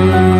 Oh.